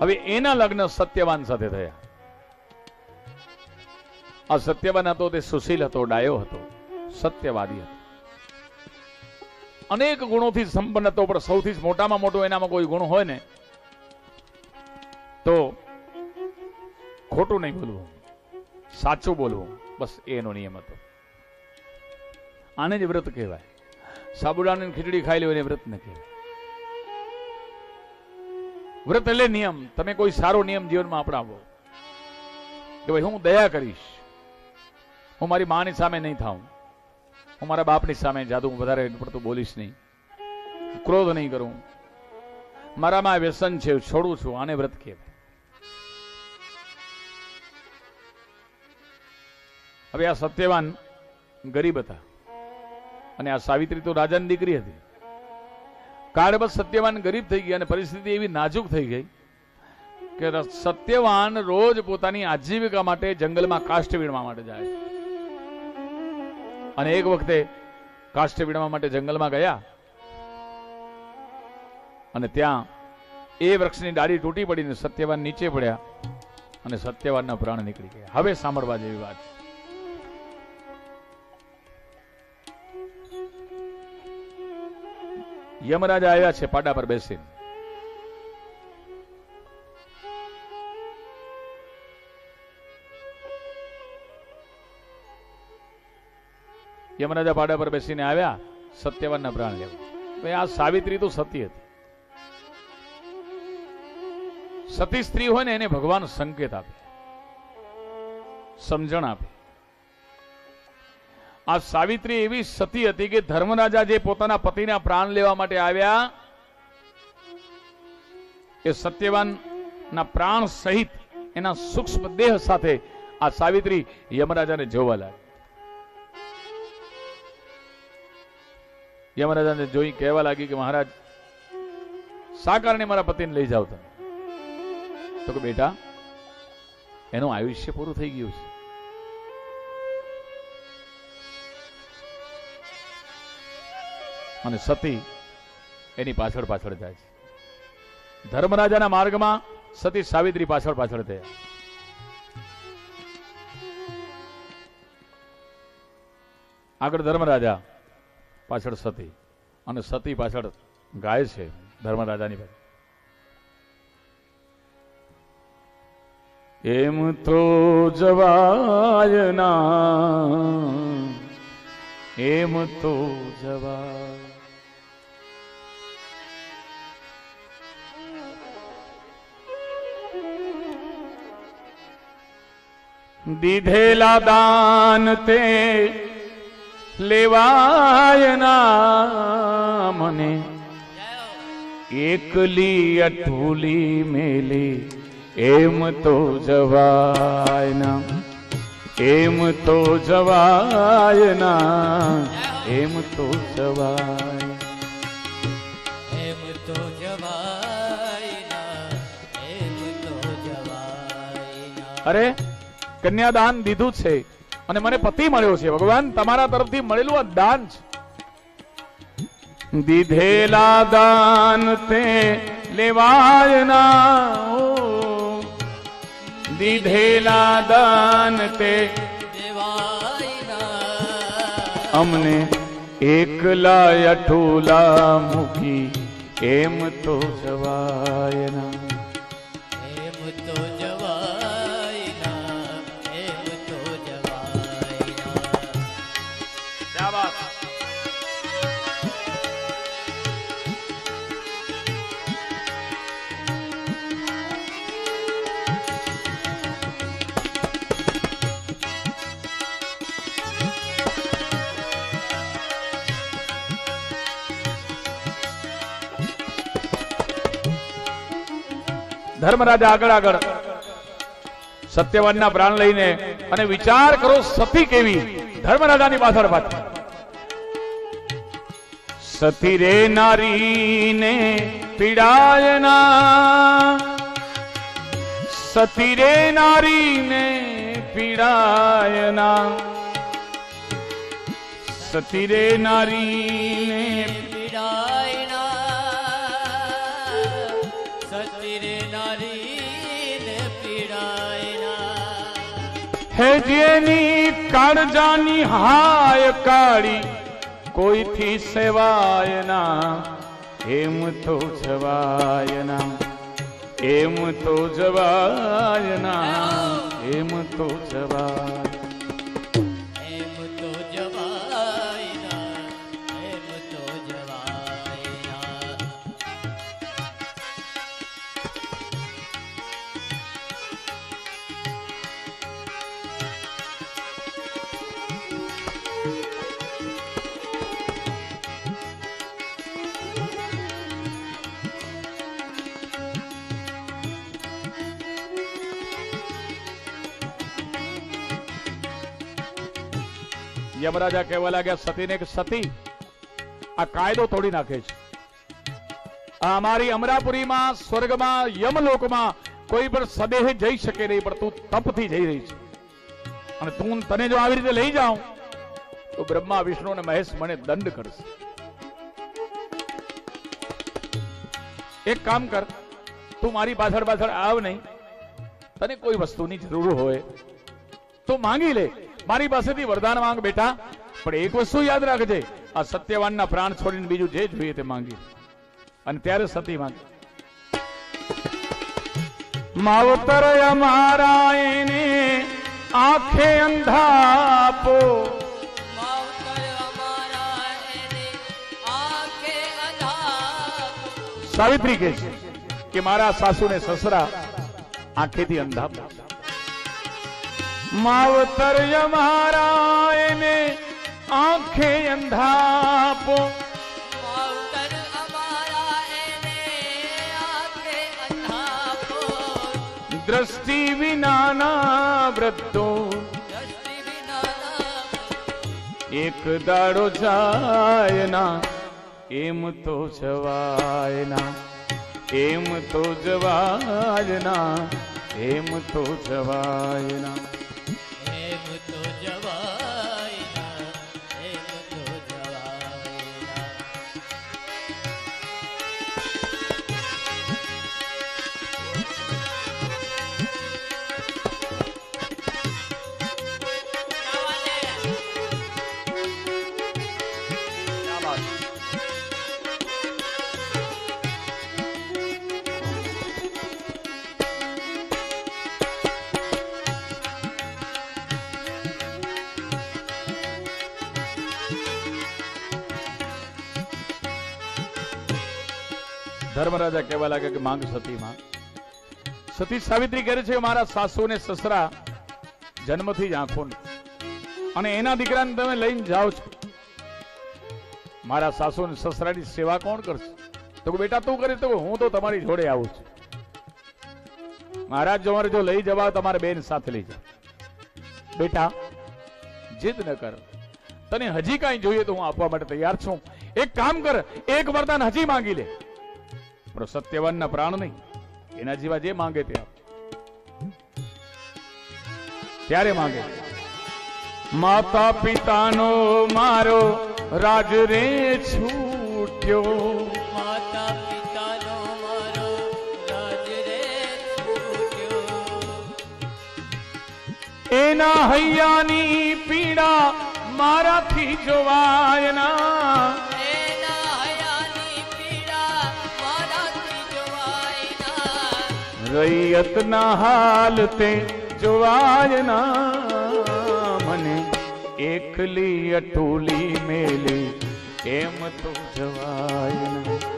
હવે એના લગ્ન સત્યવાન સાથે થયા. આ સત્યવાન હતો તે સુશીલ હતો, ડાયો હતો, સત્યવાદી હતો. અનેક ગુણોથી સંપન્ન હતો, પણ સૌથી મોટામાં મોટો એનામાં કોઈ ગુણ હોય ને, તો ખોટું નહીં બોલવું. સાચું બોલવું. બસ એનો નિયમ હતો. આને જ વ્રત કહેવાય. સાબુદાણાની ખીચડી ખાઈ લો એને વ્રત ન કહેવાય. વ્રત એટલે નિયમ. તમે કોઈ સારો નિયમ જીવનમાં અપનાવો. કે ભાઈ, હું દયા કરીશ. હું મારી માની સામે નહીં થાઉં. હું મારા બાપની સામે જાદુ હું વધારે પડતું બોલીશ નહીં. ક્રોધ નહીં કરું. મારામાં વ્યસન છે, છોડું છું, આને વ્રત કહેવાય. હવે આ સત્યવાન ગરીબ હતા. અને આ સાવિત્રી તો રાજાની દીકરી હતી. કાળબસ સત્યવાન ગરીબ થઈ ગયા અને પરિસ્થિતિ એવી નાજુક થઈ ગઈ કે સત્યવાન રોજ પોતાની આજીવિકા માટે જંગલમાં કાષ્ઠ વીણવા માટે જાય અને એક વખતે કાષ્ઠ વીણવા માટે જંગલમાં ગયા અને ત્યાં એ વૃક્ષની ડાળી તૂટી પડીને સત્યવાન નીચે પડ્યા અને સત્યવાનના પ્રાણ નીકળી ગયા હવે સાંભળવા જેવી વાત છે. યમરાજા આવ્યા છે પાડા પર બેસીને. યમરાજા પાડા પર બેસીને આવ્યા, સત્યવાનના પ્રાણ લેવા. આ સાવિત્રી તો સતી હતી. સતી સ્ત્રી હોય ને એને ભગવાન સંકેત આપે, સમજણ આપે. આ સાવિત્રી એવી સતી હતી કે ધર્મરાજા જે પોતાના પતિના પ્રાણ લેવા માટે આવ્યા, એ સત્યવાન પ્રાણ સહિત એના સૂક્ષ્મ દેહ સાથે આ સાવિત્રી યમરાજાને જોવા લાગી યમરાજાને જોઈ કહેવા લાગી કે મહારાજ, શા મારા પતિને લઈ જાવ તમે? તો કે બેટા, એનું આયુષ્ય પૂરું થઈ ગયું છે. અને સતી એની પાછળ પાછળ જાય છે. ધર્મરાજાના માર્ગમાં સતી સાવિત્રી પાછળ પાછળ થયા. આગળ ધર્મરાજા પાછળ સતી અને સતી પાછળ ગાય છે ધર્મરાજાની પાછળ એમ તો જવાય ના, એમ તો જવાય દીધેલા દાન તે લેવાય ના મને એકલી અઠુલી મેલી એમ તો જવાય ના. એમ તો જવાય ના એમ તો જવાય. એમ તો જવાય અરે કન્યાદાન દીધું છે. અને મને પતિ મળ્યો છે. ભગવાન, તમારા તરફથી મળેલું આ દાન છે. દીધેલા દાન તે લેવાય ના દીધેલા દાન તે અમને એકલા અઠુલા મૂકી, એમ તો જવાય ના. ધર્મરાજા આગળ આગળ. સત્યવાનના પ્રાણ લઈને અને વિચાર કરો સતી કેવી? ધર્મરાજાની પાછળ વાત. સતી રે નારીને પીડાયના. સતી રે નારીને પીડાયના. સતી રે નારીને હે જેની કાળજાની હાય કાળી કોઈથી સેવાય ના એમ તો જવાય ના એમ તો જવાય ના એમ તો જવાય યમરાજા કહેવા લાગ્યા, સતીને કે સતી, આ કાયદો તોડી નાખે છે. અમારી અમરાપુરીમાં, સ્વર્ગમાં, યમલોકમાં કોઈ પણ સદેહ જઈ શકે નહીં, પણ તું તપથી જઈ રહી છે. અને તું તને જો આવી રીતે લઈ જાઉં, તો બ્રહ્મા, વિષ્ણુ અને મહેશ મને દંડ કરશે. એક કામ કર, તું મારી પાછળ પાછળ આવ નહીં. તને કોઈ વસ્તુની જરૂર હોય, તો માંગી લે. મારી પાસેથી વરદાન માંગ બેટા. પણ એક વસ્તુ યાદ રાખજે, આ સત્યવાનના પ્રાણ છોડીને બીજું જે જોઈએ તે માંગી અને ત્યારે સતી માંગી. માવતર અમારા એને આંખે અંધાપો. સાવિત્રી કહે છે કે મારા સાસુ ને સસરા આંખેથી અંધાપો. માવતર અમારા એને આંખે અંધાપો. દ્રષ્ટિ વિનાના વ્રતો એક દાડો જાય ના એમ તો જવાય ના એમ તો જવાય ના એમ તો જવાય ના ધર્મરાજા કહેવા લાગે કે માંગ સતી માં સતી સાવિત્રી કહે છે, મારા સાસુ ને સસરા જન્મથી જ આંખો અને એના દીકરાને તમે લઈને જાઓ છો. મારા સાસુ ને સસરાની સેવા કોણ કરશે? તો બેટા, તું કરી તો હું તો તમારી જોડે આવું છું. મહારાજ તમારે જો લઈ જવા, તમારે બેન સાથે લઈ જાઓ. બેટા, જીદ ન કર. તને હજી કાંઈ જોઈએ તો હું આપવા માટે તૈયાર છું. એક કામ કર, એક વરદાન હજી માંગી લે. પણ સત્યવાનના પ્રાણ નહીં. એના જેવા જે માંગે તે આપ. ત્યારે માંગે. માતા પિતાનો મારો રાજ રે છૂટ્યો. માતા પિતાનો મારો રાજ રે છૂટ્યો. એના હૈયાની પીડા મારાથી જોવાય ના રૈયતના હાલ તે જોવાય ના મને એકલી અટુલી મેલી એમ તો જવાય ના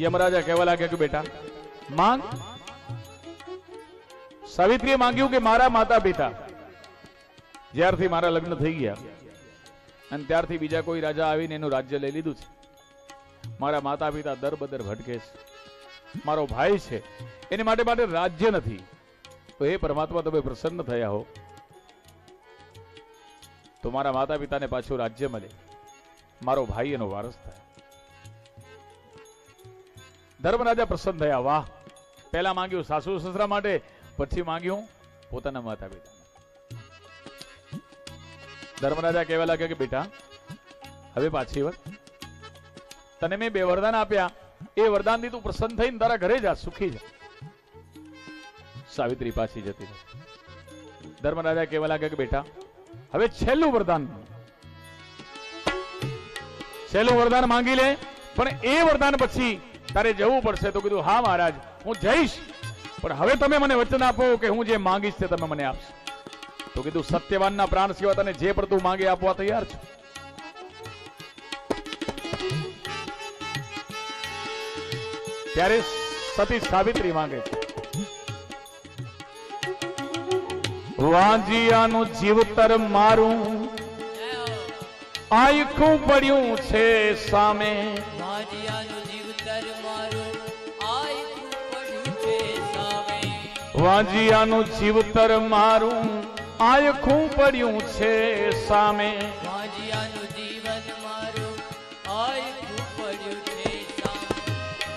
યમરાજા કહેવા લાગ્યા કે બેટા, માંગ. સાવિત્રીએ માંગ્યું કે મારા માતા પિતા જ્યારથી મારા લગ્ન થઈ ગયા અને ત્યારથી બીજા કોઈ રાજા આવીને એનું રાજ્ય લઈ લીધું છે. મારા માતા પિતા દર બદર ભટકે છે. મારો ભાઈ છે. એની માટે માટે રાજ્ય નથી. તો એ પરમાત્મા, તમે પ્રસન્ન થયા હો. તો મારા માતા પિતાને પાછું રાજ્ય મળે. મારો ભાઈ એનો વારસ થાય. ધર્મરાજા પ્રસન્ન થયા. વાહ. પહેલા માંગ્યું સાસુ સસરા માટે, પછી માંગ્યું પોતાના માતા પિતા ધર્મરાજા કહેવા લાગ્યા કે, બેટા, હવે પાછી વર તને મેં બે વરદાન આપ્યા. એ વરદાનથી તું પ્રસન્ન થઈને તારા ઘરે જા, સુખી જા. સાવિત્રી પાછી જતી ધર્મરાજા કહેવા લાગ્યા કે, બેટા, હવે છેલ્લું વરદાન છેલ્લું વરદાન માંગી લે, પણ એ વરદાન પછી તારે જવું પડશે. તો કીધું હા મહારાજ હું જઈશ. પણ હવે તમે મને વચન આપો કે હું જે માંગીશ તે તમે મને આપશો. તો કીધું સત્યવાનના પ્રાણ સિવાય તને જે પણ તું માંગે આપવા તૈયાર છું. ત્યારે સતી સાવિત્રી માંગે છે. વાંજિયાનું જીવતર મારું આયખું પડ્યું છે સામે. ભાજિયાનું વાંજિયાનું જીવતર મારું આયખું પડ્યું છે સામે.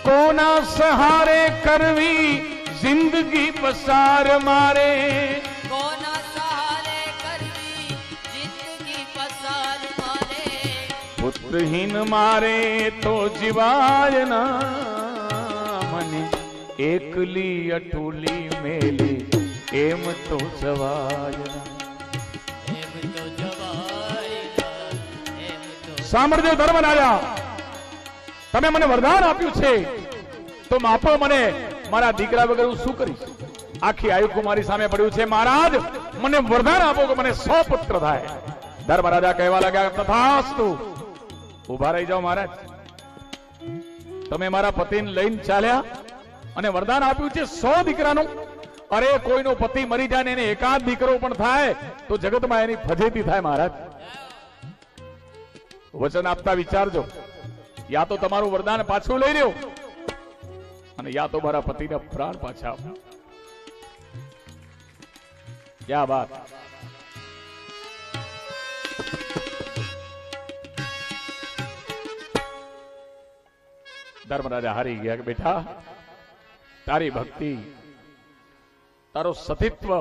કોના સહારે કરવી જિંદગી પસાર મારે? કોના સહારે કરવી જિંદગી પસાર મારે? પુત્રહીન મારે તો જીવાય ના. એકલી અટુલી મેલી, એમ તો જવાય. સાંભળજો ધર્મ રાજા તમે મને વરદાન આપ્યું છે. તો માપો મને. મારા દીકરા વગર હું શું કરીશ? આખી આયુ મારી સામે પડ્યું છે. મહારાજ, મને વરદાન આપો કે મને સો પુત્ર થાય. ધર્મ રાજા કહેવા લાગ્યા, તથાસ્તુ. ઊભા રહી જાઓ મહારાજ. તમે મારા પતિને લઈને ચાલ્યા. અને વરદાન આપ્યું છે સો દીકરાનું. અરે, કોઈનો પતિ મરી જાય ને એકાદ દીકરો પણ થાય, તો જગતમાં એની ફજેતી થાય મહારાજ. વચન આપતા વિચારજો. યા તો તમારું વરદાન પાછું લઈ લ્યો, અને યા તો મારા પતિના પ્રાણ પાછા ક્યાં વાત? ધર્મરાજા હારી ગયા કે બેટા? તારી ભક્તિ, તારો સતીત્વ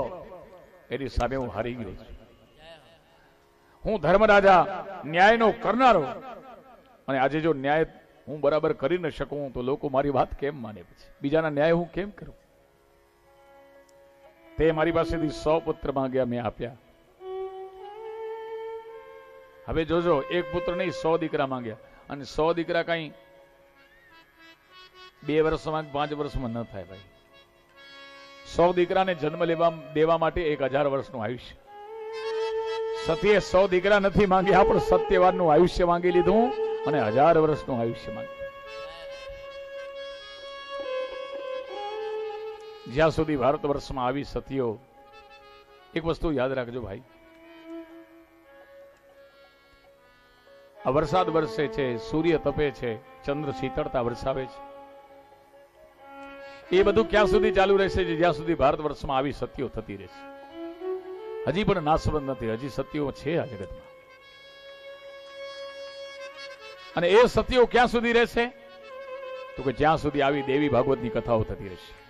એની સામે હું હારી ગયો છું. હું ધર્મરાજા, ન્યાયનો કરનારો. અને આજે જો ન્યાય હું બરાબર કરી ન શકું, તો લોકો મારી વાત કેમ માને પછી? બીજાના ન્યાય હું કેમ કરું? તે મારી પાસેથી સો પુત્ર માંગ્યા મેં આપ્યા. હવે જોજો, એક પુત્ર નહીં, સો દીકરા માંગ્યા. અને સો દીકરા કઈ બે વર્ષમાં પાંચ વર્ષમાં ન થાય ભાઈ. સો દીકરાને જન્મ લેવા દેવા માટે એક હજાર વર્ષનું આયુષ્ય. સતીએ સો દીકરા નથી માંગ્યા, પણ સત્યવાનનું આયુષ્ય માંગી લીધું અને હજાર વર્ષનું આયુષ્ય માંગ્યું. જ્યાં સુધી ભારત વર્ષમાં આવી સતીઓ, એક વસ્તુ યાદ રાખજો ભાઈ. આ વરસાદ વરસે છે, સૂર્ય તપે છે, ચંદ્ર શીતળતા વરસાવે છે. એ બધું ક્યાં સુધી ચાલુ રહેશે જ્યાં સુધી ભારત વર્ષમાં આવી સત્યો થતી રહેશે? હજી પણ નાશવંત નથી, હજી સત્યો છે આ જગતમાં. અને એ સત્યો ક્યાં સુધી રહેશે? તો કે જ્યાં સુધી આવી દેવી ભાગવતની કથાઓ થતી રહેશે.